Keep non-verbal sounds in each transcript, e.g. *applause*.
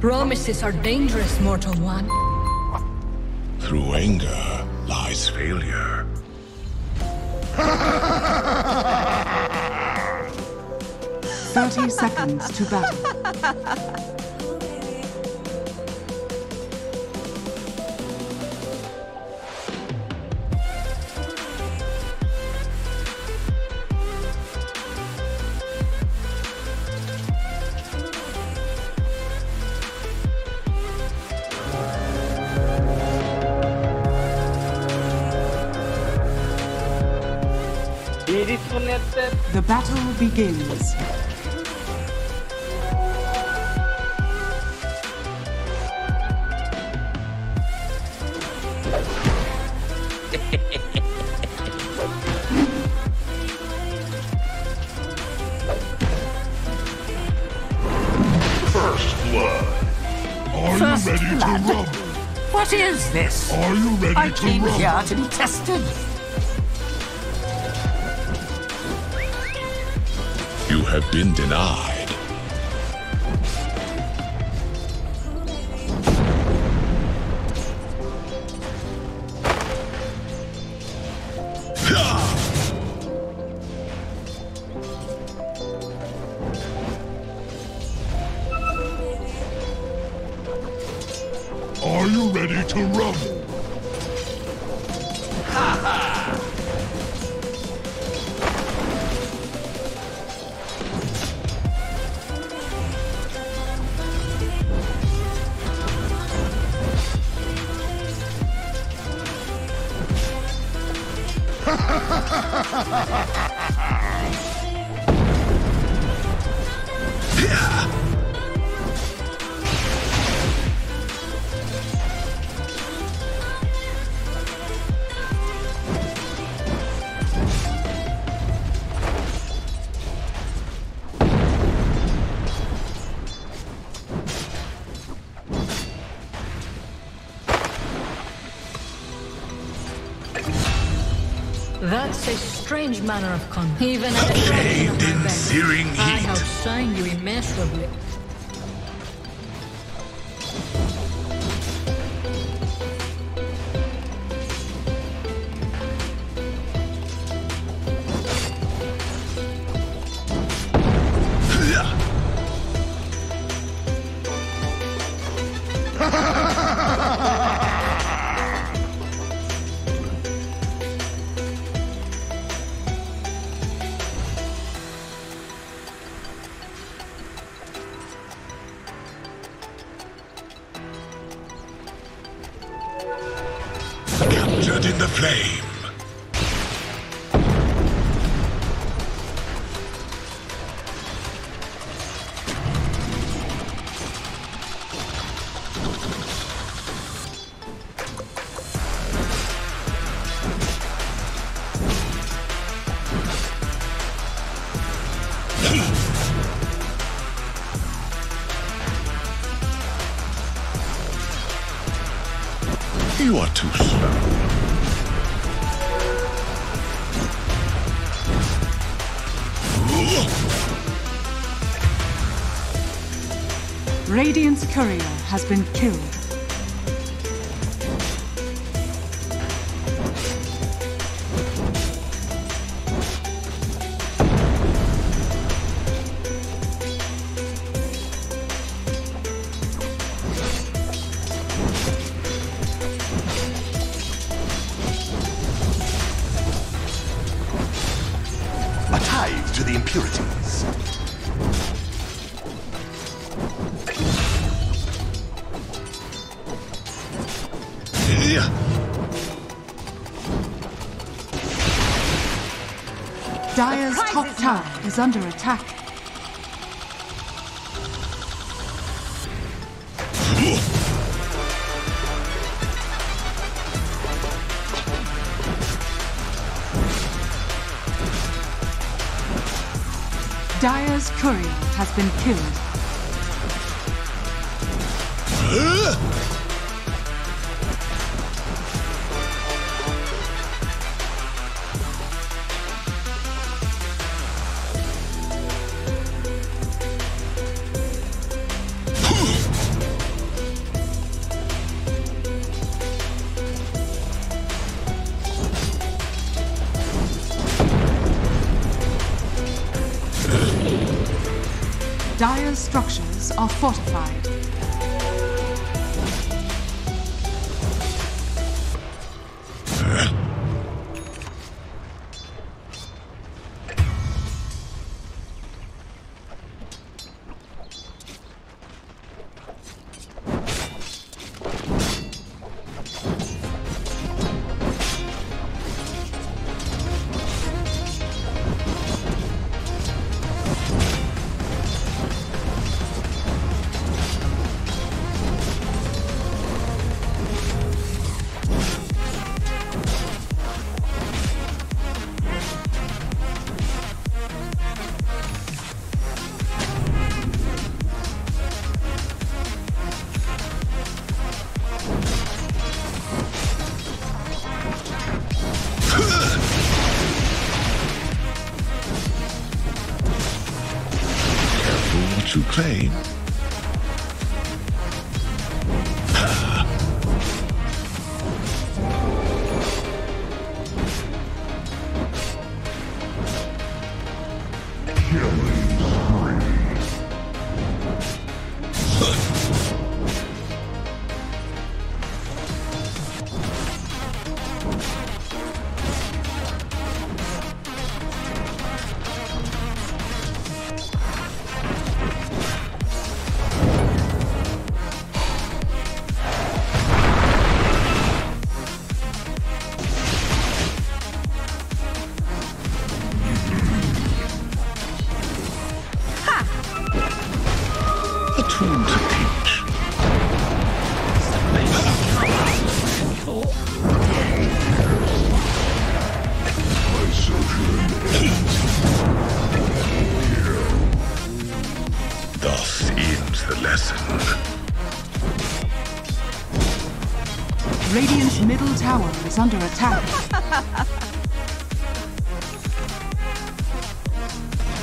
Promises are dangerous, mortal one. Through anger lies failure. Thirty seconds to battle. Begins. First blood. Are you ready to rumble? What is this? Are you ready I to came rumble? here to be tested. Have been denied. Strange manner of conduct. Even at the of my in bed, searing I heat. outshine you immeasurably. You are too slow. Radiant's courier has been killed. Under attack. Dire's courier has been killed.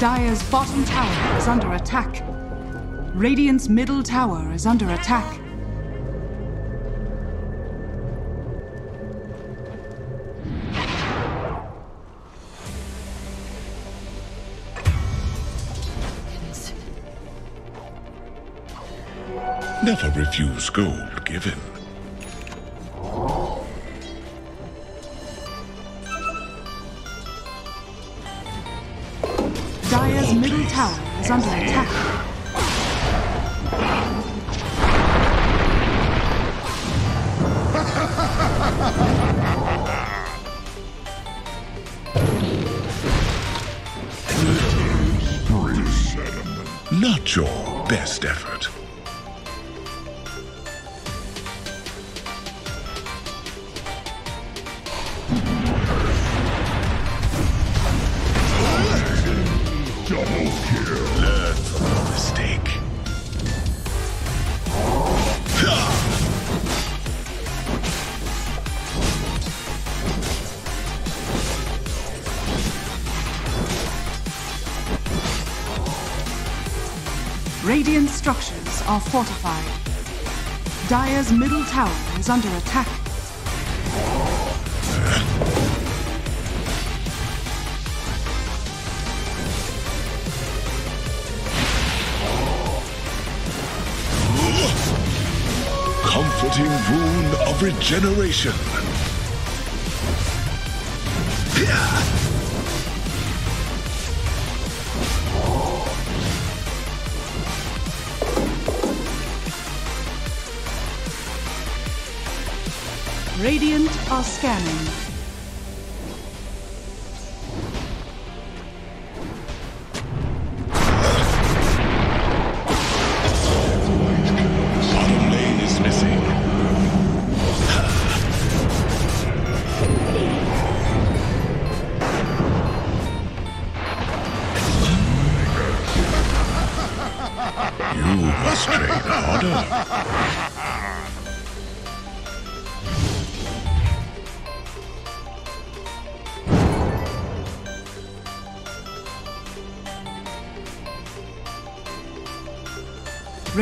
Dire's bottom tower is under attack. Radiant's middle tower is under attack. Never refuse gold given. Is under attack. Not your best effort. Double kill. Mistake. Radiant structures are fortified. Dire's middle tower is under attack. Rune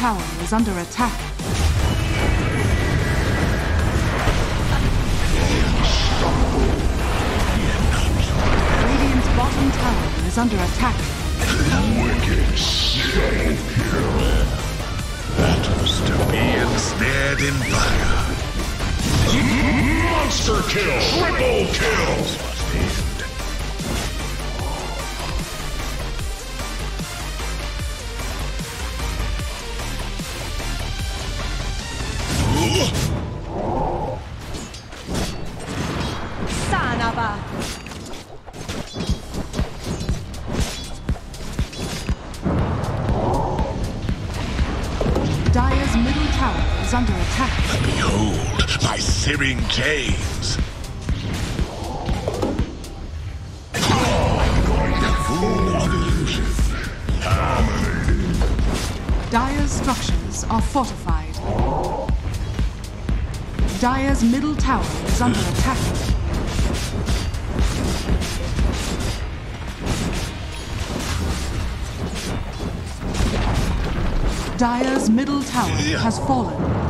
Tower is under attack. Radiant's bottom tower is under attack. Wicked double kill. That was to be ensnared in fire. Monster kill! Triple kill! Searing chains! Full of illusion. Dire's structures are fortified. Dire's middle tower is under attack. Dire's middle tower has fallen.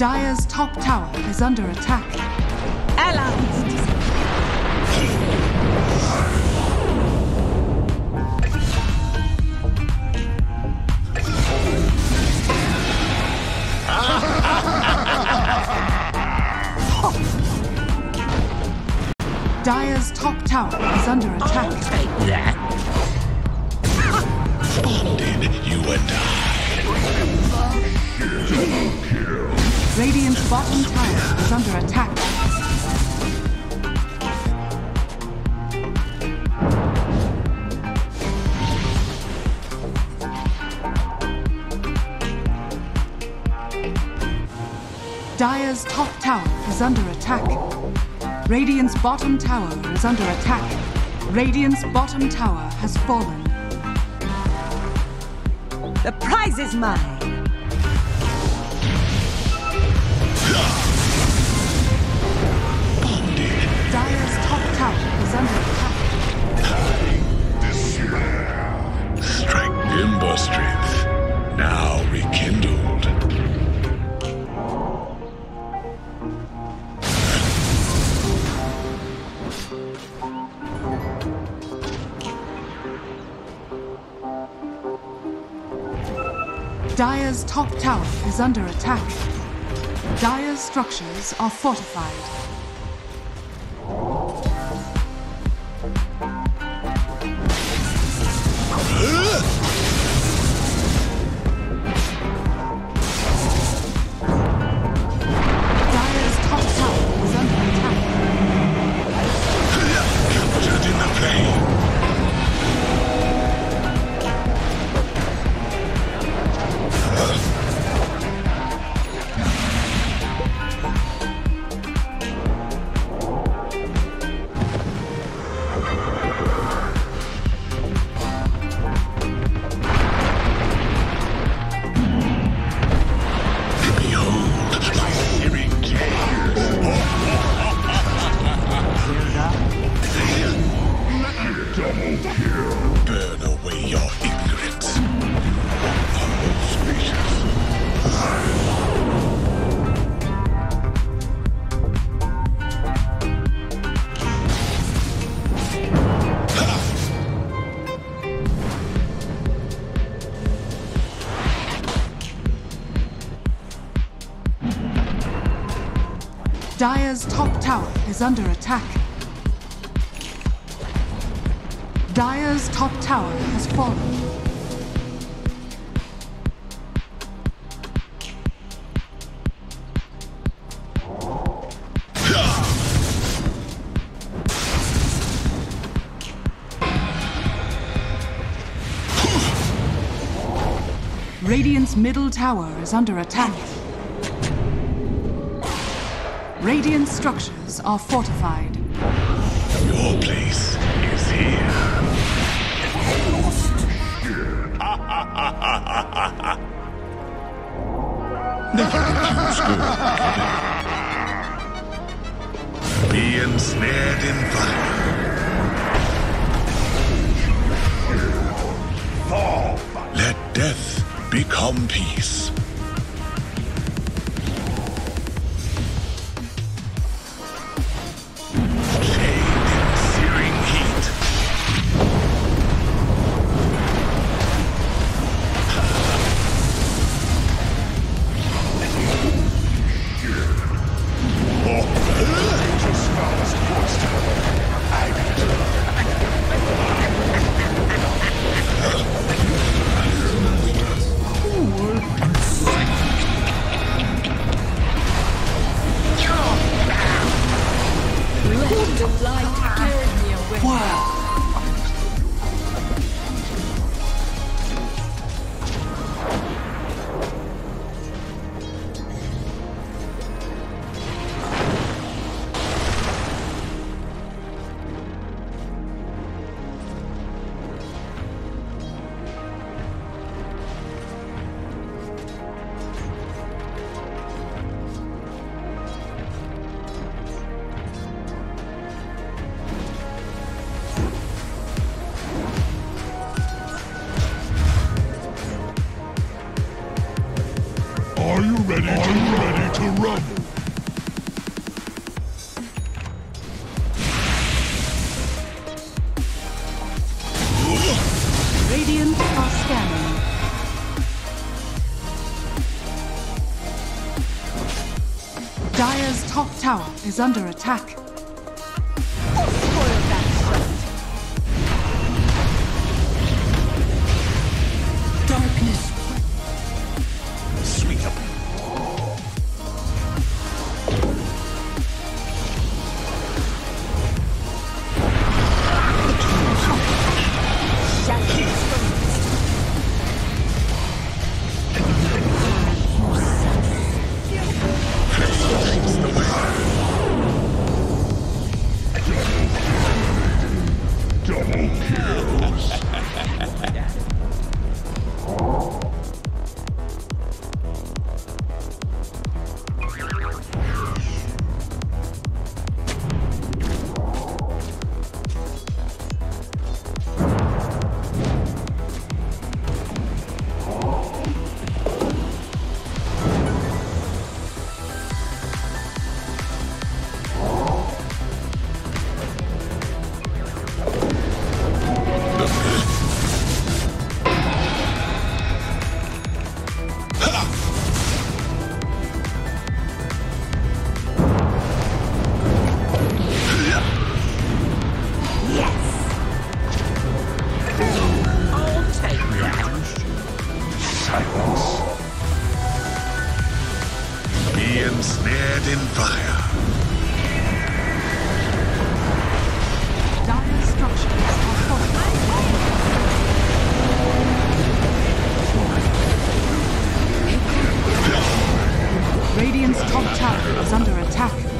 Dire's top tower is under attack. Allies. *laughs* Dire's top tower is under attack. Take that. Bonded, you and I. *laughs* Radiant's bottom tower is under attack. Dire's top tower is under attack. Radiant's bottom tower is under attack. Radiant's bottom tower has fallen. The prize is mine. Is under attack. Strike Ember strength. Now rekindled. Dire's top tower is under attack. Dire's structures are fortified. under attack. Dire's top tower has fallen. Radiant's middle tower is under attack. Radiant structures are fortified. Your place is here. For that. Be ensnared in fire. Fall. Let death become peace. Let is under attack. Be ensnared in fire. Radiant's top tower is under attack.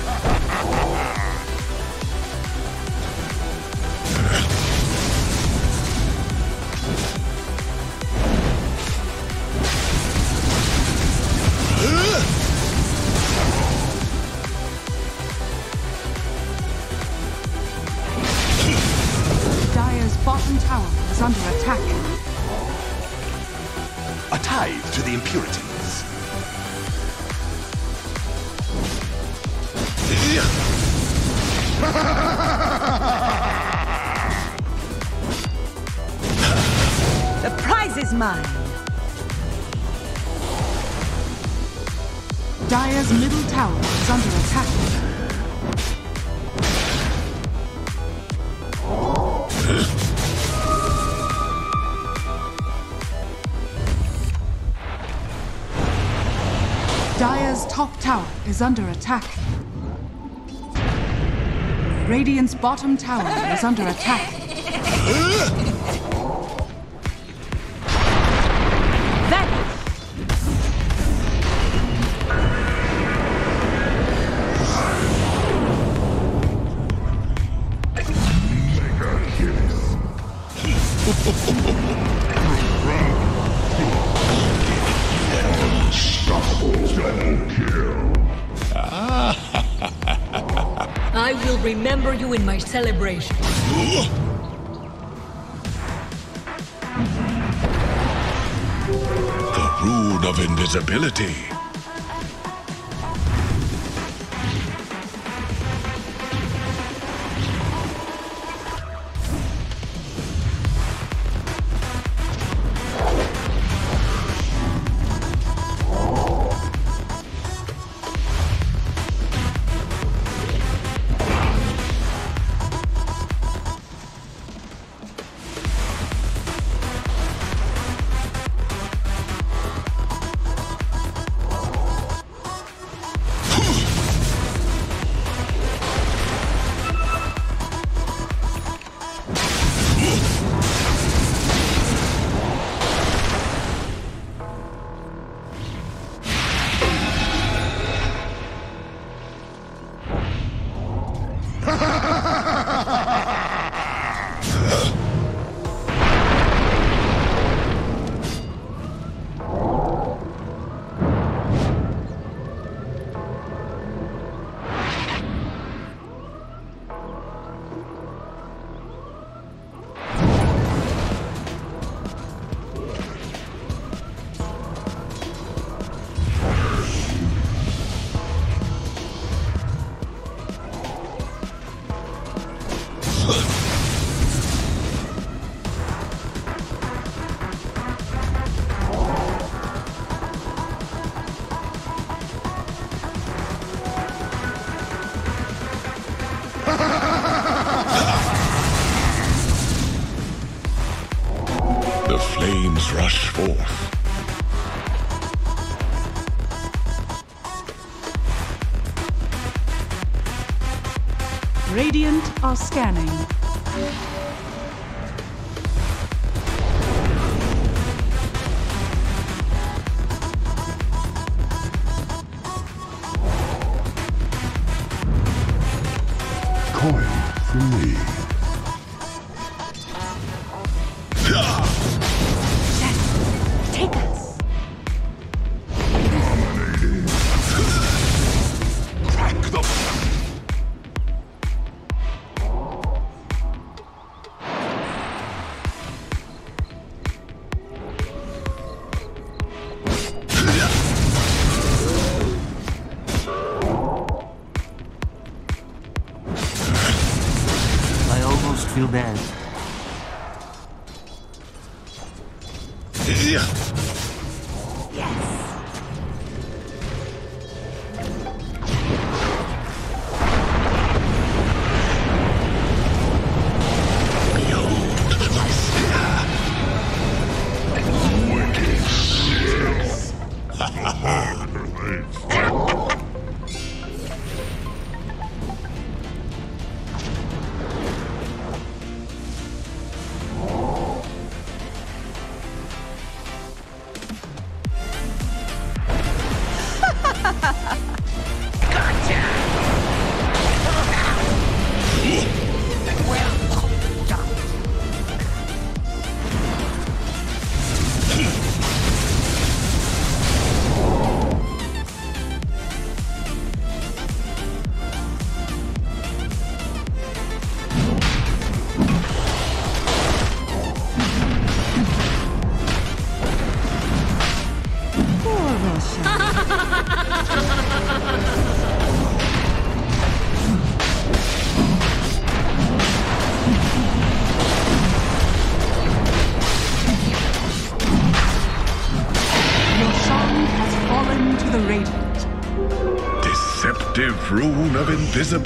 Under attack. Radiant's bottom tower is under attack. Vanish! Remember you in my celebration. The rune of invisibility. Ha ha ha! Are scanning. Coin for me.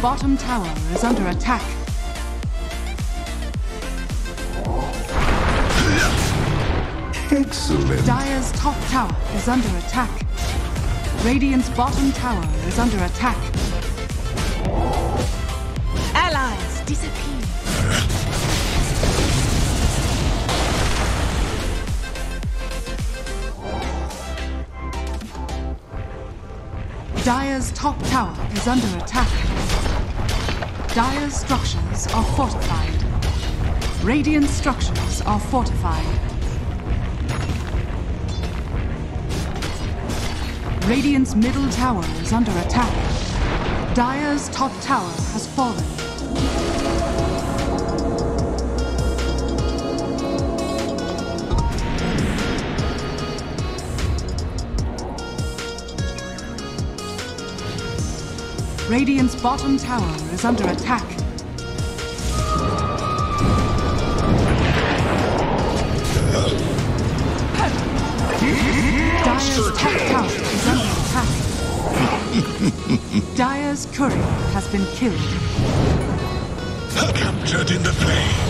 Bottom tower is under attack. Excellent. Dire's top tower is under attack. Radiant's bottom tower is under attack. Allies disappear. Dire's top tower is under attack. Dire's structures are fortified. Radiant structures are fortified. Radiant's middle tower is under attack. Dire's top tower has fallen. Radiant's bottom tower is under attack. Dire's top tower is under attack. Dire's courier has been killed. Captured in the flame.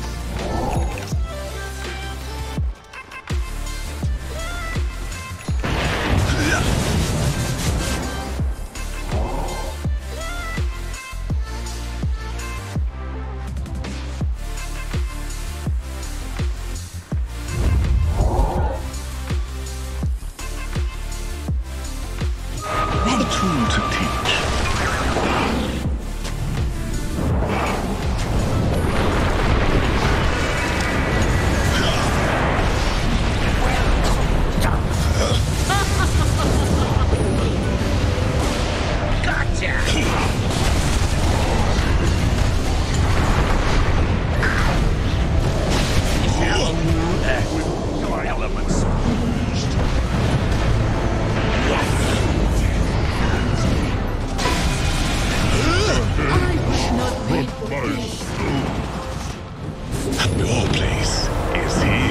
Your place is here.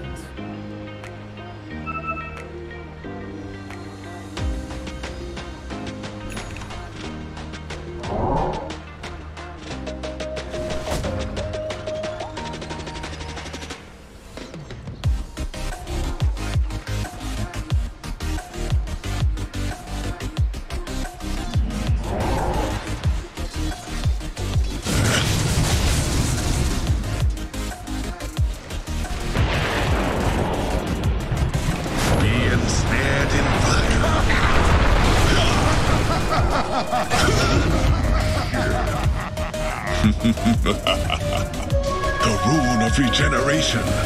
Rune of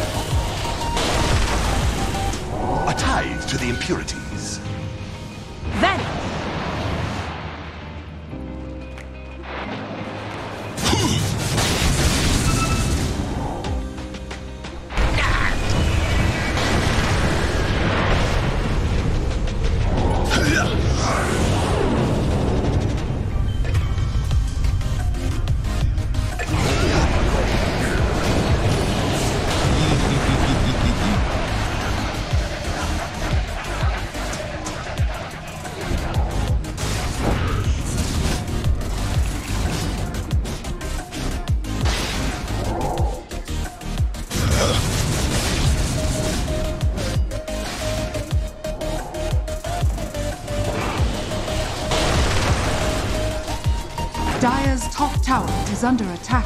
Dire's top tower is under attack.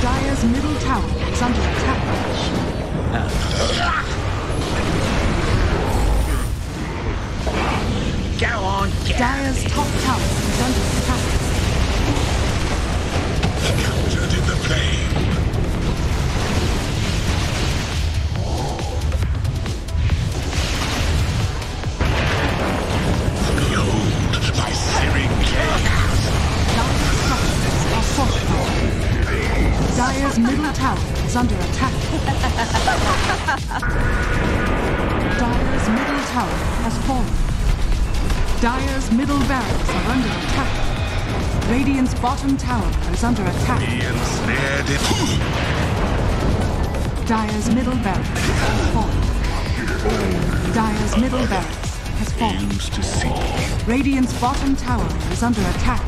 Dire's middle tower is under attack. Go on, Dire's top tower is under attack. Behold my middle tower is under attack. Dire's middle tower has fallen. Dire's middle barracks are under attack. Radiant's bottom tower is under attack. Be ensnared in Dire's middle barracks has fallen. Dire's middle barracks has fallen. used to see. Radiant's bottom tower is under attack.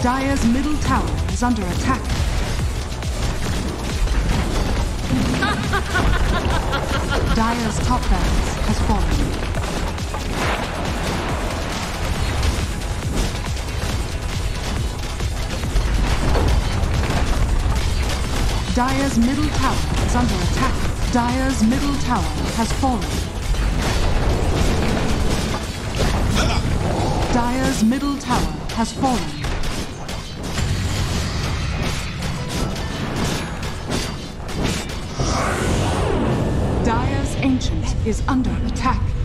*laughs* Dire's middle tower is under attack. Dire's top barracks has fallen. Dire's middle tower is under attack. Dire's middle tower has fallen. Dire's middle tower has fallen. Is under attack.